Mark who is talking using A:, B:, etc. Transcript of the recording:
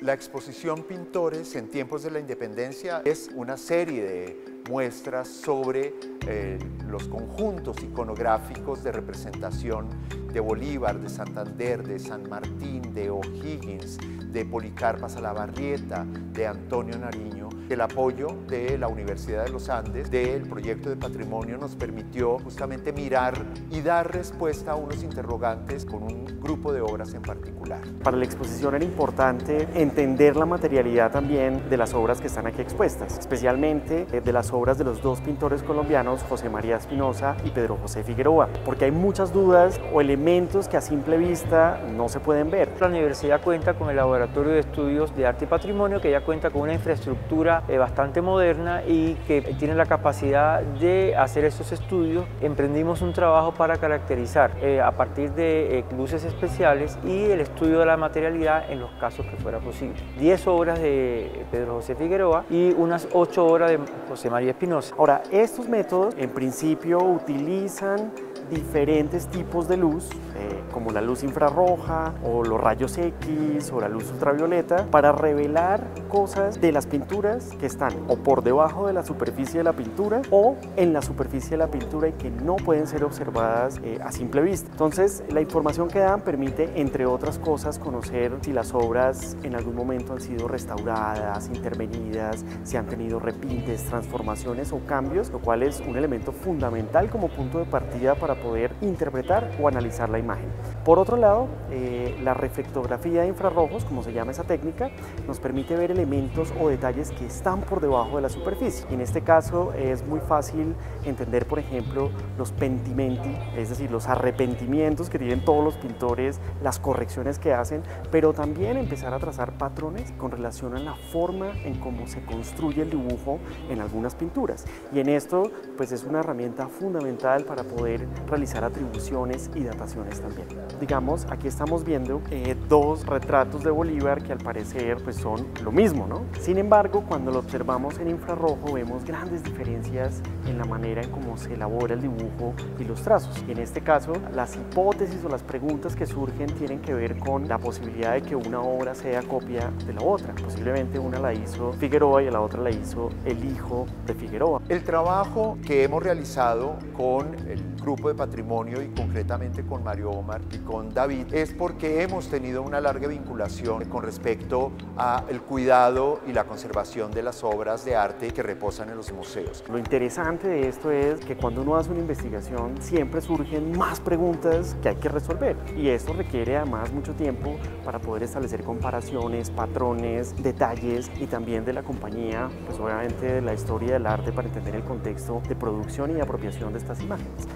A: La exposición Pintores en tiempos de la independencia es una serie de muestras sobre eh, los conjuntos iconográficos de representación de Bolívar, de Santander, de San Martín, de O'Higgins, de Policarpa Salabarrieta, de Antonio Nariño. El apoyo de la Universidad de los Andes, del proyecto de patrimonio, nos permitió justamente mirar y dar respuesta a unos interrogantes con un grupo de obras en particular.
B: Para la exposición era importante entender la materialidad también de las obras que están aquí expuestas, especialmente eh, de las obras de los dos pintores colombianos, José María Espinosa y Pedro José Figueroa, porque hay muchas dudas o elementos que a simple vista no se pueden ver.
C: La universidad cuenta con el Laboratorio de Estudios de Arte y Patrimonio, que ya cuenta con una infraestructura eh, bastante moderna y que tiene la capacidad de hacer estos estudios. Emprendimos un trabajo para caracterizar eh, a partir de luces especiales y el estudio de la materialidad en los casos que fuera posible. 10 obras de Pedro José Figueroa y unas 8 obras de José María Espinosa.
B: Ahora, estos métodos en principio utilizan diferentes tipos de luz, eh, como la luz infrarroja o los rayos X o la luz ultravioleta, para revelar cosas de las pinturas que están o por debajo de la superficie de la pintura o en la superficie de la pintura y que no pueden ser observadas eh, a simple vista. Entonces, la información que dan permite, entre otras cosas, conocer si las obras en algún momento han sido restauradas, intervenidas, si han tenido repintes, transformaciones o cambios, lo cual es un elemento fundamental como punto de partida para poder interpretar o analizar la imagen. Por otro lado, eh, la reflectografía de infrarrojos, como se llama esa técnica, nos permite ver elementos o detalles que están por debajo de la superficie. En este caso es muy fácil entender, por ejemplo, los pentimenti, es decir, los arrepentimientos que tienen todos los pintores, las correcciones que hacen, pero también empezar a trazar patrones con relación a la forma en cómo se construye el dibujo en algunas pinturas. Y en esto, pues es una herramienta fundamental para poder realizar atribuciones y dataciones también. Digamos, aquí estamos viendo eh, dos retratos de Bolívar que al parecer pues son lo mismo, ¿no? Sin embargo, cuando lo observamos en infrarrojo vemos grandes diferencias en la manera en cómo se elabora el dibujo y los trazos. Y en este caso, las hipótesis o las preguntas que surgen tienen que ver con la posibilidad de que una obra sea copia de la otra. Posiblemente una la hizo Figueroa y la otra la hizo el hijo de Figueroa.
A: El trabajo que hemos realizado con el grupo de patrimonio y concretamente con Mario Omar y con David es porque hemos tenido una larga vinculación con respecto al cuidado y la conservación de las obras de arte que reposan en los museos.
B: Lo interesante de esto es que cuando uno hace una investigación siempre surgen más preguntas que hay que resolver y esto requiere además mucho tiempo para poder establecer comparaciones, patrones, detalles y también de la compañía, pues obviamente de la historia del arte para entender el contexto producción y apropiación de estas imágenes.